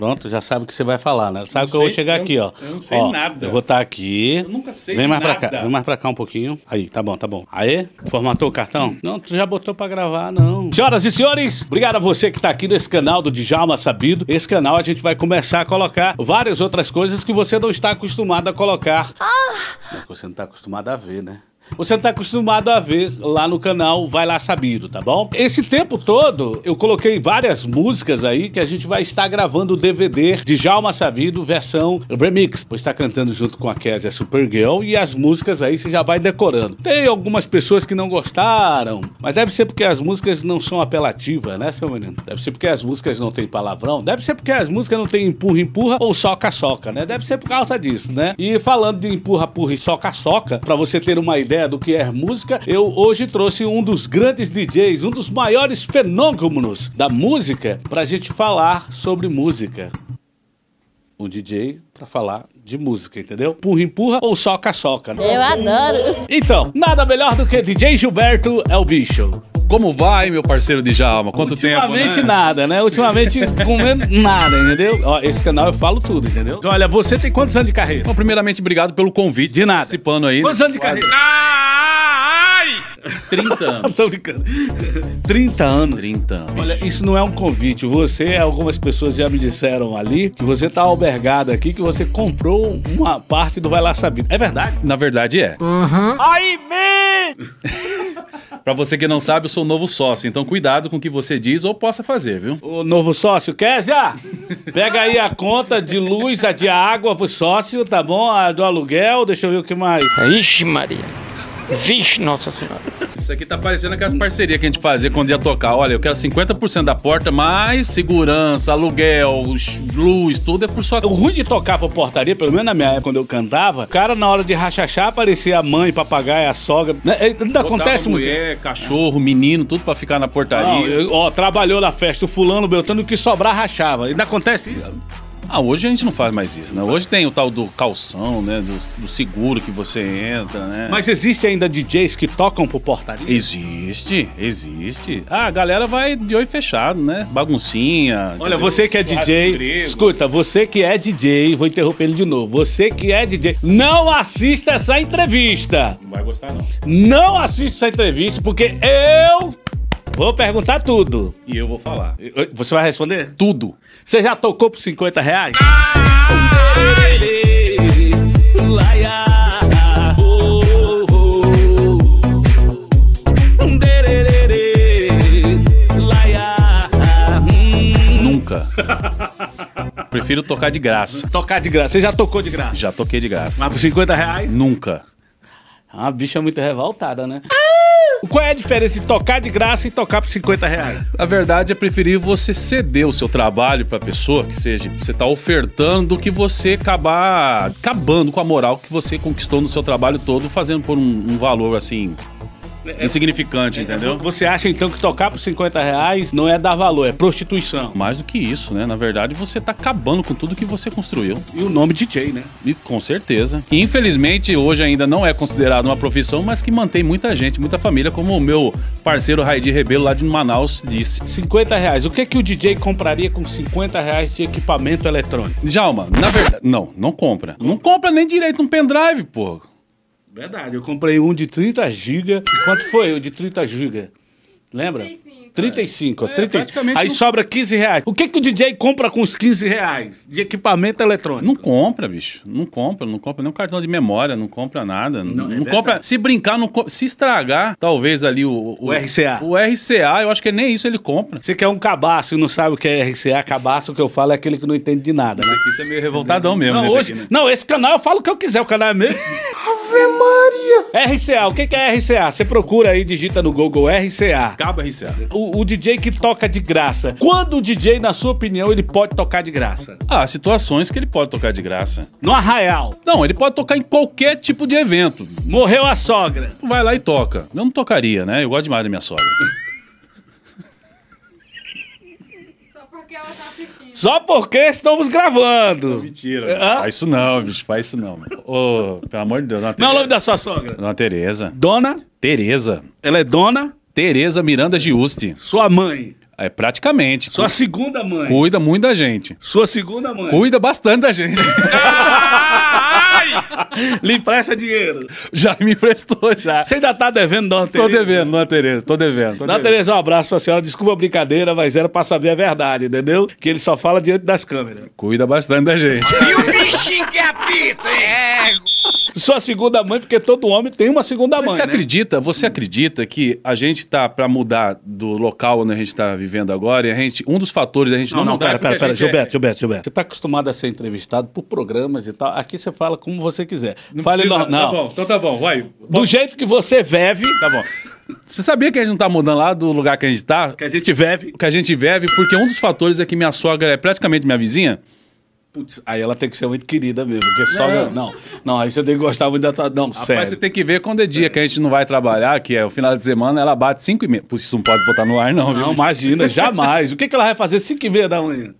Pronto, já sabe o que você vai falar, né? Sabe que eu vou sei, chegar eu- aqui, ó. eu não sei Ó, nada. Eu vou estar aqui. Eu nunca sei Vem de mais pra nada. cá, vem mais pra cá um pouquinho. Aí, tá bom, tá bom. Aí, formatou o cartão? Não, tu já botou pra gravar, não. Senhoras e senhores, obrigado a você que tá aqui nesse canal do Djalma Sabido. Esse canal a gente vai começar a colocar várias outras coisas que você não está acostumado a colocar. Que você não tá acostumado a ver, né? Você não tá acostumado a ver lá no canal Vai Lá Sabido, tá bom? Esse tempo todo eu coloquei várias músicas aí que a gente vai estar gravando o DVD de Jalma Sabido versão remix. Vou estar cantando junto com a Kézia Supergirl e as músicas aí você já vai decorando. Tem algumas pessoas que não gostaram, mas deve ser porque as músicas não são apelativas, né, seu menino? Deve ser porque as músicas não tem palavrão, deve ser porque as músicas não tem empurra, empurra ou soca, soca, né? Deve ser por causa disso, né? E falando de empurra, empurra e soca, soca, pra você ter uma ideia do que é música, eu hoje trouxe um dos grandes DJs, um dos maiores fenômenos da música, pra gente falar sobre música um DJ pra falar de música, entendeu? Empurra, empurra ou soca, soca. né? Eu adoro. Então, nada melhor do que DJ Gilberto é o bicho. Como vai, meu parceiro de Jalma? Quanto tempo, Ultimamente né? nada, né? Ultimamente comendo nada, entendeu? Ó, esse canal eu falo tudo, entendeu? Então, olha, você tem quantos anos de carreira? Bom, primeiramente, obrigado pelo convite. De nada. Participando aí. Quantos né? anos de carreira? Ai! 30 anos. Tô brincando. 30 anos. 30 anos. Olha, isso não é um convite. Você, algumas pessoas já me disseram ali que você tá albergado aqui, que você comprou uma parte do Vai Lá Sabido. É verdade? Na verdade é. Aí, man! Pra você que não sabe, eu sou o novo sócio, então cuidado com o que você diz ou possa fazer, viu? O novo sócio, Kézia, pega aí a conta de luz, a de água pro sócio, tá bom? A do aluguel, deixa eu ver o que mais. Ixi, Maria. Vixe, Nossa Senhora. Isso aqui tá parecendo aquelas parcerias que a gente fazia quando ia tocar. Olha, eu quero 50% da porta, mais segurança, aluguel, luz, tudo é por sua O ruim de tocar pra portaria, pelo menos na minha época, quando eu cantava, o cara na hora de rachachar aparecia a mãe, papagaio, a sogra. Né? Ainda Botava acontece muito. mulher, cachorro, menino, tudo pra ficar na portaria. Não, eu- ó, trabalhou na festa, o fulano, Beltrano, o que sobrar rachava. Ainda acontece isso. Ah, hoje a gente não faz mais isso, né? Hoje tem o tal do calção, né? Do, do seguro que você entra, né? Mas existe ainda DJs que tocam por portaria? Existe, existe. Ah, a galera vai de olho fechado, né? Baguncinha. Olha, entendeu? você que é DJ, escuta, você que é DJ, vou interromper ele de novo. Você que é DJ, não assista essa entrevista. Não vai gostar, não. Não assista essa entrevista, porque eu vou perguntar tudo. E eu vou falar. Você vai responder? Tudo. Você já tocou por 50 reais? Nunca. Prefiro tocar de graça. Tocar de graça. Você já tocou de graça? Já toquei de graça. Mas por 50 reais? Nunca. A bicha é muito revoltada, né? Qual é a diferença de tocar de graça e tocar por 50 reais? A verdade é preferir você ceder o seu trabalho pra pessoa, que seja, você tá ofertando, do que você acabar acabando com a moral que você conquistou no seu trabalho todo, fazendo por um, um valor assim insignificante, entendeu? Você acha então que tocar por 50 reais não é dar valor, é prostituição. Mais do que isso, né? Na verdade, você tá acabando com tudo que você construiu. E o nome DJ, né? E com certeza. E, infelizmente, hoje ainda não é considerado uma profissão, mas que mantém muita gente, muita família, como o meu parceiro Raidi Rebelo lá de Manaus disse. 50 reais. O que que o DJ compraria com 50 reais de equipamento eletrônico? Djalma, na verdade. Não, não compra. Não compra nem direito um pendrive, pô. Verdade, eu comprei um de 30 GB. Quanto foi o de 30 GB? Lembra? 35, ó, É, 30. praticamente Aí não- sobra 15 reais. O que, que o DJ compra com os 15 reais de equipamento eletrônico? Não compra, bicho. Não compra, não compra nem um cartão de memória, não compra nada. Não, é não compra. Se brincar, não co- se estragar, talvez ali o, O RCA. O RCA, eu acho que nem isso ele compra. Você quer um cabaço e não sabe o que é RCA, cabaço que eu falo é aquele que não entende de nada, né? Isso é meio revoltadão mesmo, Não, nesse hoje, aqui, né? não, esse canal eu falo o que eu quiser, o canal é meu. Ave Maria! RCA, o que que é RCA? Você procura aí, digita no Google RCA. Cabo RCA. O, o DJ que toca de graça. Quando o DJ, na sua opinião, ele pode tocar de graça? Ah, situações que ele pode tocar de graça. No arraial. Não, ele pode tocar em qualquer tipo de evento. Morreu a sogra. Vai lá e toca. Eu não tocaria, né? Eu gosto demais da minha sogra. Só porque ela tá assistindo. Só porque estamos gravando. Mentira. Hã? Faz isso não, bicho. Faz isso não. Ô, pelo amor de Deus. Não é o nome da sua sogra. Dona Tereza. Dona, Tereza. ela é dona, Tereza Miranda Giusti. sua mãe. É praticamente. Sua segunda mãe. Cuida muito da gente. Sua segunda mãe. Cuida bastante da gente. Lhe empresta dinheiro. já me emprestou, já. Você ainda tá devendo, Dona Tô Tereza? devendo, Dona Tereza. Tô devendo. Tô Dona devendo. Tereza, um abraço pra senhora. Desculpa a brincadeira, mas era pra saber a verdade, entendeu? Que ele só fala diante das câmeras. Cuida bastante da gente. Sua segunda mãe, porque todo homem tem uma segunda Mas mãe, você né? acredita, você acredita que a gente tá pra mudar do local onde a gente tá vivendo agora e a gente, um dos fatores da gente Não, não, mudar é pera, pera, pera. gente é- Gilberto, Gilberto, Gilberto. Você tá acostumado a ser entrevistado por programas e tal. Aqui você fala como você quiser. Não Fale precisa- no- não. Tá bom, então tá bom, vai. Do jeito que você vive, Tá bom. Você sabia que a gente não tá mudando lá do lugar que a gente tá? que a gente vive, Que a gente vive, porque um dos fatores é que minha sogra é praticamente minha vizinha. Putz, aí ela tem que ser muito querida mesmo, porque sogra, não, não, aí você tem que gostar muito da tua, não, Rapaz, sério. você tem que ver quando é dia que a gente não vai trabalhar, que é o final de semana, ela bate 5 e meia. Putz, isso não pode botar no ar, não, viu? Não, imagina, jamais. O que, que ela vai fazer 5 e meia da manhã?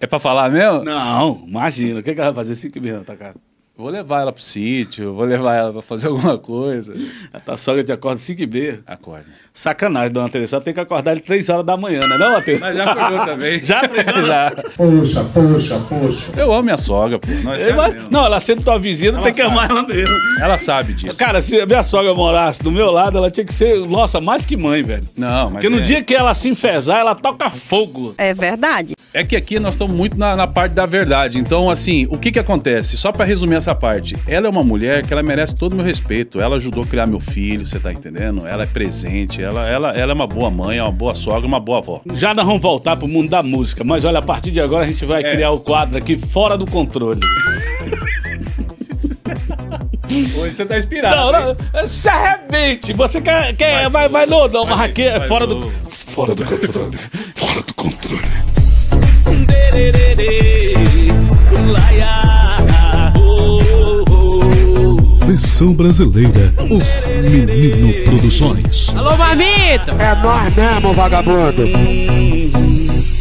É pra falar mesmo? Não, imagina. O que, que ela vai fazer 5 e meia na tua casa? Vou levar ela pro sítio, vou levar ela pra fazer alguma coisa. A tua sogra te acorda 5 e meia. Acorda. Sacanagem, dona Teresa. Só tem que acordar ele 3 horas da manhã, né, não, Matheus? Mas já acordou também. Já, horas? já. Puxa, puxa, puxa. Eu amo minha sogra, pô. Nós Eu- sabemos. não, ela sendo tua vizinha, tu tem que sabe. amar ela mesmo. Ela sabe disso. Cara, se a minha sogra morasse do meu lado, ela tinha que ser, nossa, mais que mãe, velho. Não, mas Porque no é, dia que ela se enfesar, ela toca fogo. É verdade. É que aqui nós estamos muito na, na parte da verdade. Então, assim, o que que acontece? Só pra resumir essa parte. Ela é uma mulher que ela merece todo o meu respeito. Ela ajudou a criar meu filho, você tá entendendo? Ela é presente, ela, ela, ela é uma boa mãe, é uma boa sogra, uma boa avó. Já nós vamos voltar pro mundo da música, mas olha, a partir de agora a gente vai É. criar o quadro aqui fora do controle. Hoje você tá inspirado. Não, não, se arrebente. Você quer, quer vai, vai no, não, mas aqui é fora do. Fora do controle. Versão brasileira, o Menino Produções. Alô, Marmita! É nós mesmo, vagabundo.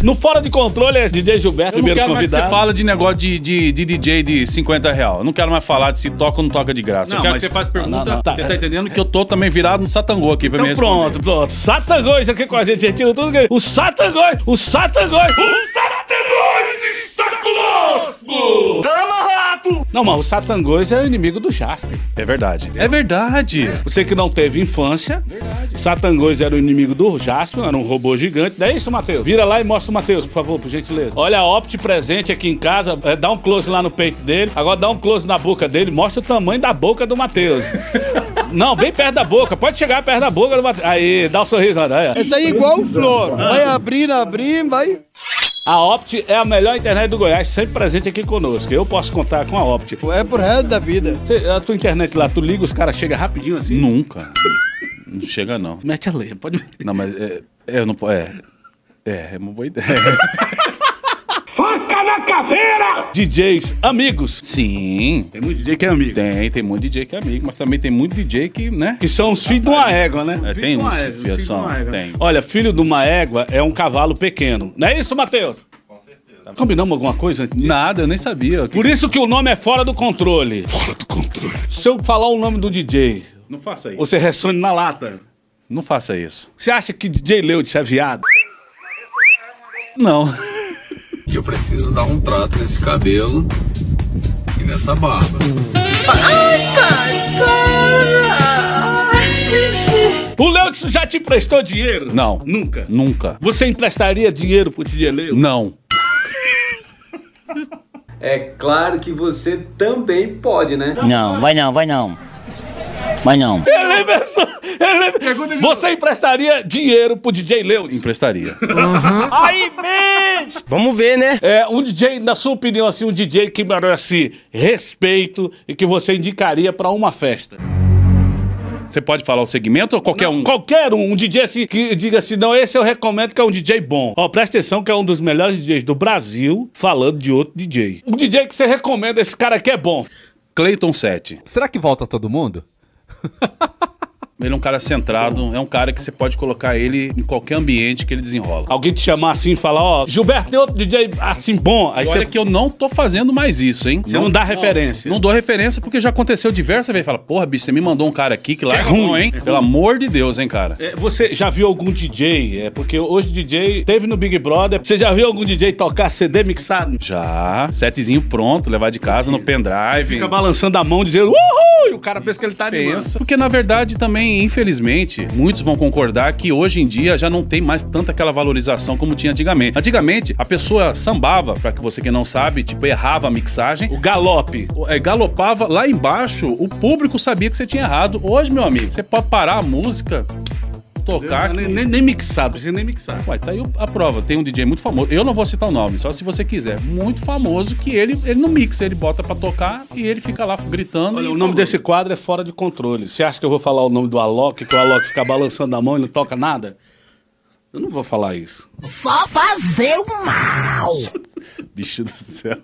No Fora de Controle é DJ Gilberto, Eu não primeiro quero mais que convidado. você fala de negócio de, de, de DJ de 50 real. Eu não quero mais falar de se toca ou não toca de graça. Não, eu quero mas- que você faça pergunta. Não, não, tá. Você tá entendendo que eu tô também virado no satangô aqui pra Então responder. pronto, pronto. Satangões aqui com a gente, retira tudo que... O Satangões, o Satangões, o Satangões está conosco! Tamo rato! Não, mas o Satangões é o inimigo do Jasper. É verdade. É verdade. Você que não teve infância, Satangões era o inimigo do Jasper, era um robô gigante. Não é isso, Matheus? Vira lá e mostra o Matheus, por favor, por gentileza. Olha a Opt presente aqui em casa, é, dá um close lá no peito dele, agora dá um close na boca dele, mostra o tamanho da boca do Matheus. não, bem perto da boca, pode chegar perto da boca do Matheus. Aí, dá um sorriso, olha. Esse aí é igual o Flor. Vai abrir, abrir, vai. A Opt é a melhor internet do Goiás, sempre presente aqui conosco. Eu posso contar com a Opt. É pro resto da vida. Você- a tua internet lá, tu liga, os caras chegam rapidinho assim. Nunca. Não chega, não. Mete a lenha, pode meter. Não, mas é, é, eu não po- É. É, é uma boa ideia. DJs, amigos. Sim. Tem muito DJ que é amigo. Tem, tem muito DJ que é amigo, mas também tem muito DJ que, né? Que são os filhos de uma égua, né? É, tem uns, égua, filho de são, uma égua. tem. Olha, filho de uma égua é um cavalo pequeno. Não é isso, Matheus? Com certeza. Combinamos alguma coisa? Nada, eu nem sabia. Por isso que o nome é Fora do Controle. Fora do Controle. Se eu falar o nome do DJ, Não faça isso. você ressone na lata. Não faça isso. Você acha que DJ Leute é viado? Não. Eu preciso dar um trato nesse cabelo e nessa barba. O Leute já te emprestou dinheiro? Não. Nunca. Nunca. Você emprestaria dinheiro pro DJ Leute? Não. É claro que você também pode, né? Não, vai não, vai não. Vai não. Ele pensou, ele... Você emprestaria dinheiro pro DJ Leute? Emprestaria. Vamos ver, né? É, um DJ, na sua opinião, assim, um DJ que merece respeito e que você indicaria pra uma festa? Você pode falar o segmento ou qualquer um? Qualquer um, um DJ assim, que diga assim, não, esse eu recomendo que é um DJ bom. Ó, presta atenção que é um dos melhores DJs do Brasil, falando de outro DJ. Um DJ que você recomenda, esse cara aqui é bom. Clayton 7. Será que volta todo mundo? Ele é um cara centrado, é um cara que você pode colocar ele em qualquer ambiente que ele desenrola. Alguém te chamar assim e falar, ó, Gilberto tem outro DJ assim bom. Aí Olha você, que eu não tô fazendo mais isso, hein? você não dá referência. Não dou referência porque já aconteceu diversas vezes. Fala, porra, bicho, você me mandou um cara aqui que lá é é ruim, ruim. hein? Pelo amor de Deus, hein, cara? É, Você já viu algum DJ? É porque hoje DJ teve no Big Brother. Você já viu algum DJ tocar CD mixado? Já, setzinho pronto, levar de casa no pendrive. Fica balançando a mão dizendo uhul! O cara pensa que ele tá animando. Pensa. Porque na verdade também, infelizmente, muitos vão concordar que hoje em dia já não tem mais tanta aquela valorização como tinha antigamente. Antigamente, a pessoa sambava, pra que você que não sabe, tipo, errava a mixagem. O galope. é, galopava lá embaixo, o público sabia que você tinha errado. Hoje, meu amigo, você pode parar a música, tocar. nem, nem, nem mixado, precisa nem mixar. Ué, tá aí a prova. Tem um DJ muito famoso. Eu não vou citar o nome, só se você quiser. Muito famoso que ele, ele não mixa, ele bota pra tocar e ele fica lá gritando. Olha, o nome desse quadro é fora de controle. Você acha que eu vou falar o nome do Alok, que o Alok fica balançando a mão e não toca nada? Eu não vou falar isso. Só fazer o mal. Bicho do céu.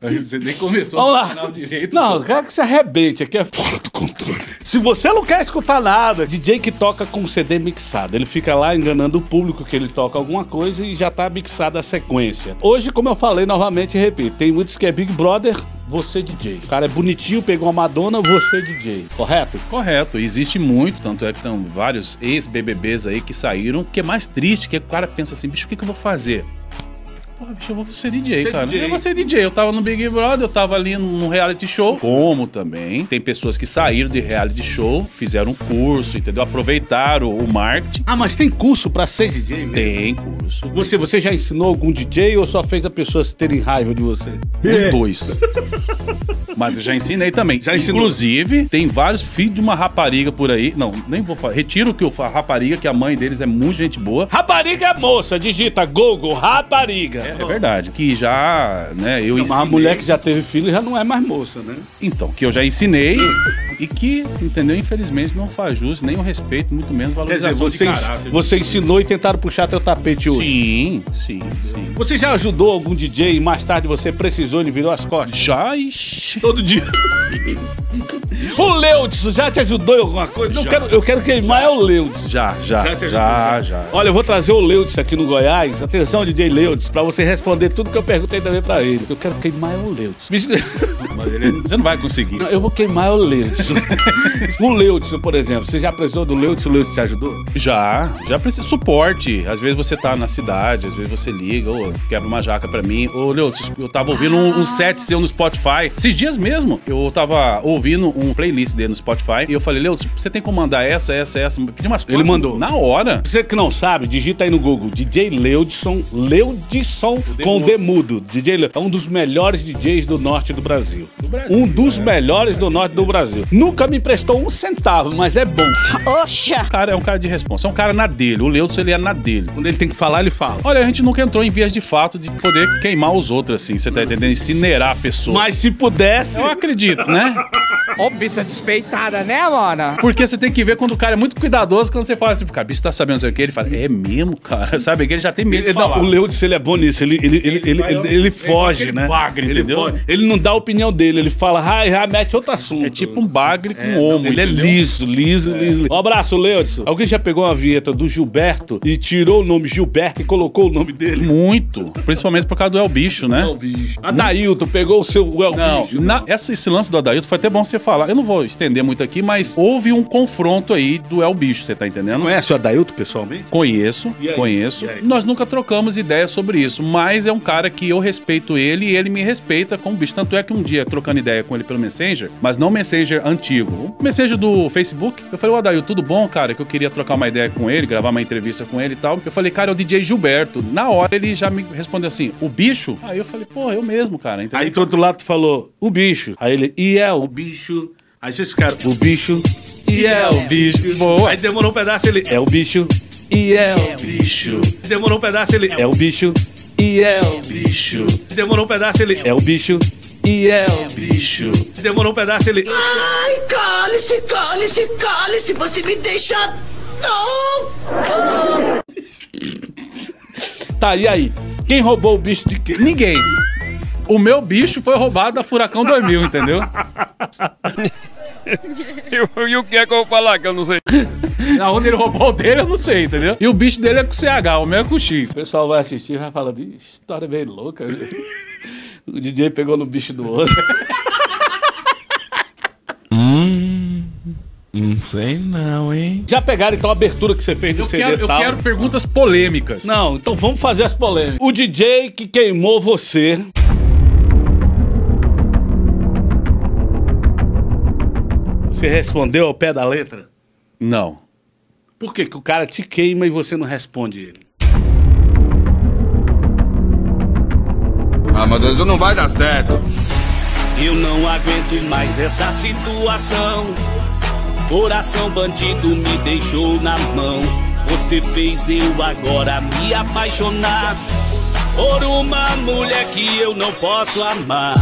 Você nem começou Vamos a lá. o direito. Não, eu quero que você arrebente aqui. É fora do controle. Se você não quer escutar nada, DJ que toca com CD mixado. Ele fica lá enganando o público que ele toca alguma coisa e já tá mixada a sequência. Hoje, como eu falei novamente e repito, tem muitos que é Big Brother, você DJ. O cara é bonitinho, pegou uma Madonna, você DJ. Correto? Correto, existe muito, tanto é que estão vários ex-BBBs aí que saíram, que é mais triste, que o cara pensa assim, bicho, o que, que eu vou fazer? Porra, bicho, eu vou ser DJ, Ser cara. DJ. Eu vou ser DJ. Eu tava no Big Brother, eu tava ali num reality show. Como também. Tem pessoas que saíram de reality show, fizeram um curso, entendeu? Aproveitaram o marketing. Ah, mas tem curso pra ser DJ mesmo? Tem curso. Você, você já ensinou algum DJ ou só fez as pessoas terem raiva de você? Os dois. Mas eu já ensinei também. Já ensinou. Inclusive, tem vários filhos de uma rapariga por aí. Não, nem vou falar. Retiro que eu falo rapariga, que a mãe deles é muito gente boa. Rapariga é moça, digita Google, rapariga. É verdade. Que já, né, eu Mas ensinei. a mulher que já teve filho já não é mais moça, né? Então, que eu já ensinei e que, entendeu? Infelizmente não faz jus nem o respeito, muito menos Quer dizer, valorização você, de caráter. você ensinou e tentaram puxar teu tapete hoje. Sim, sim, sim. Você já ajudou algum DJ e mais tarde você precisou e ele virou as costas? Já, ixi. Todo dia. o Leudson já te ajudou em alguma coisa? Eu Já. quero, eu quero queimar é o Leudson. Já, já, Já já, já. Olha, eu vou trazer o Leudson aqui no Goiás. Atenção, DJ Leudson, pra você responder tudo que eu perguntei também pra ele. Eu quero queimar é o Leudson. Bicho- Mas ele- você não vai conseguir. Não, eu vou queimar o Leudson. o Leudson, por exemplo, você já precisou do Leudson, o Leudson te ajudou? Já, já precisa suporte. Às vezes você tá na cidade, às vezes você liga, ô, quebra uma jaca pra mim. Ô, Leo, eu tava ouvindo um, um set seu no Spotify. Esses dias mesmo, eu tava ouvindo um playlist dele no Spotify e eu falei, Leo, você tem como mandar essa, essa, essa? Pedi umas Ele mandou. Na hora. Você que não sabe, digita aí no Google DJ Leudson, Leudson com D mudo. DJ Le... é um dos melhores DJs do norte do Brasil. Brasil, um dos melhores do norte do Brasil. Nunca me prestou um centavo, mas é bom. Oxa. O cara é um cara de responsa, é um cara na dele. O Leudson, ele é na dele. Quando ele tem que falar, ele fala. Olha, a gente nunca entrou em vias de fato de poder queimar os outros, assim, você tá entendendo? Incinerar a pessoa. Mas se pudesse. Eu acredito, né? Ô, bicha despeitada, né, mano? Porque você tem que ver quando o cara é muito cuidadoso, quando você fala assim, cara, bicho tá sabendo não sei o que, ele fala, é mesmo, cara? Sabe? Que ele já tem medo de Ele, não, falar. o Leudson, ele é bom nisso. Ele, ele, ele, ele, vai- ele, ele foge, aquele né? bagre, ele, entendeu? foge. ele não dá a opinião dele. Ele fala, ai, ai, mete outro assunto. É tipo um bagre com É, homo, Ele é entendeu? liso, liso, liso. Um abraço, Leudson. Alguém já pegou uma vinheta do Gilberto e tirou o nome Gilberto e colocou o nome dele? Muito. Principalmente por causa do El Bicho, né? El Bicho. Adailton pegou o seu El Não, Bicho. na- essa, esse lance do Adailton foi até bom você falar. Eu não vou estender muito aqui, mas houve um confronto aí do El Bicho, você tá entendendo? Conhece o Adailton pessoalmente? Conheço, conheço. Nós nunca trocamos ideia sobre isso, mas é um cara que eu respeito ele e ele me respeita como bicho. Tanto é que um dia, trocando ideia com ele pelo Messenger, mas não Messenger antigo, o Messenger do Facebook, eu falei, ô Adail, tudo bom, cara? Que eu queria trocar uma ideia com ele, gravar uma entrevista com ele e tal. Eu falei, cara, é o DJ Gilberto. Na hora ele já me respondeu assim, o bicho? Aí eu falei, pô, eu mesmo, cara. Entendeu? Aí do outro lado tu falou, o bicho. Aí ele, e é o bicho. Aí vocês ficaram, o bicho. E é o bicho. Boa. Aí demorou um pedaço, ele, é o bicho. E é o bicho. Demorou um pedaço, ele, é o bicho. E é o bicho. Demorou um pedaço, ele, é o bicho. E é o bicho. Demorou um pedaço, ele. Ai, cale-se, cale-se, cale-se, você me deixa. Não! Tá, e aí? Quem roubou o bicho de quem? Ninguém. O meu bicho foi roubado da Furacão 2000, entendeu? E, o que é que eu vou falar que eu não sei? Na onde ele roubou o dele, eu não sei, entendeu? E o bicho dele é com CH, o meu é com X. O pessoal vai assistir e vai falar de história bem louca. O DJ pegou no bicho do outro. Hum, não sei não, hein? Já pegaram então a abertura que você fez do Eu CD quero, eu tal? quero perguntas polêmicas. Não, então vamos fazer as polêmicas. O DJ que queimou você. Você respondeu ao pé da letra? Não. Por que, que o cara te queima e você não responde ele? Ah, meu Deus, não vai dar certo. Eu não aguento mais essa situação. Coração bandido me deixou na mão. Você fez eu agora me apaixonar por uma mulher que eu não posso amar.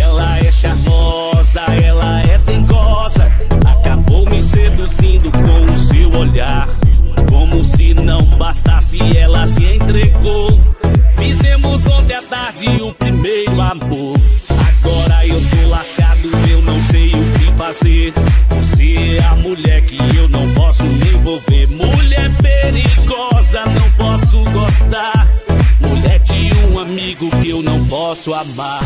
Ela é charmosa, ela é dengosa. Acabou me seduzindo com o seu olhar. Como se não bastasse, ela se entregou. Fizemos ontem à tarde o fazer. Você é a mulher que eu não posso me envolver. Mulher perigosa, não posso gostar. Mulher de um amigo que eu não posso amar.